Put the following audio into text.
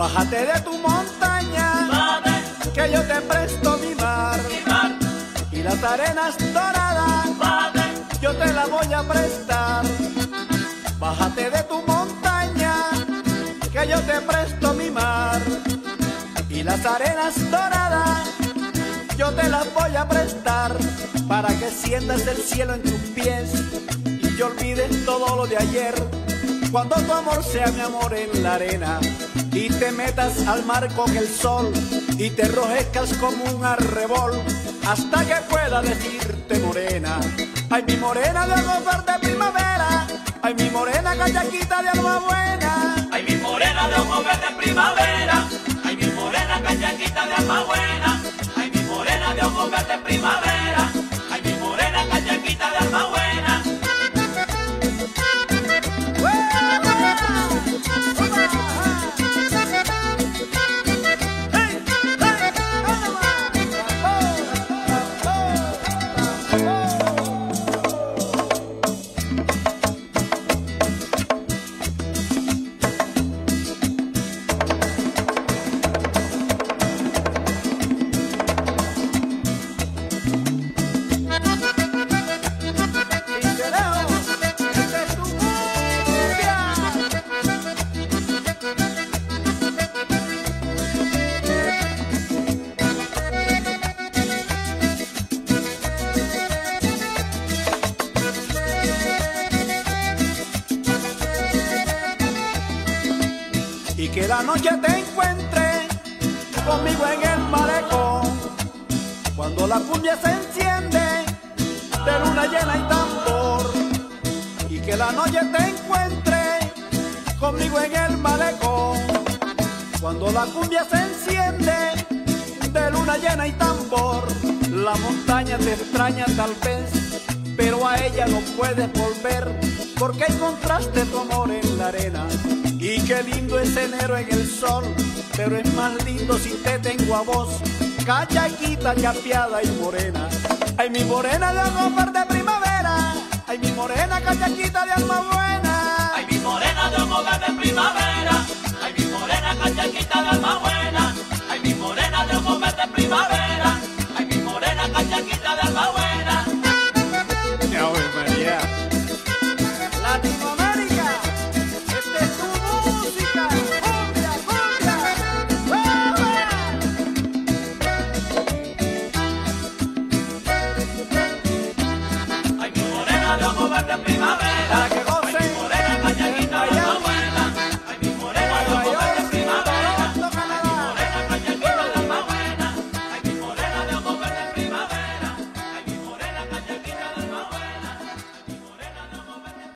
Bájate de tu montaña, que yo te presto mi mar. mi mar, Y las arenas doradas, yo te las voy a prestar. Bájate de tu montaña, que yo te presto mi mar. Y las arenas doradas, yo te las voy a prestar. Para que sientas el cielo en tus pies y olvides todo lo de ayer. Cuando tu amor sea mi amor en la arena y te metas al mar con el sol y te rojezcas como un arrebol hasta que pueda decirte morena. Ay, mi morena de ojos de primavera. Ay, mi morena callaquita de alma buena. ay mi morena de ojos verde primavera, ay mi morena callaquita de alma buena, ay mi morena de ojos verde primavera, y que la noche te encuentre conmigo en el malecón. Cuando la cumbia se enciende de luna llena y tambor. Y que la noche te encuentre conmigo en el malecón. Cuando la cumbia se enciende de luna llena y tambor. La montaña te extraña tal vez, pero a ella no puedes volver porque encontraste tu amor en la arena. Qué lindo es enero en el sol, pero es más lindo si te tengo a vos, callaquita, chapeada y morena. Ay, mi morena de callaquita de primavera, ay mi morena callaquita de alma buena.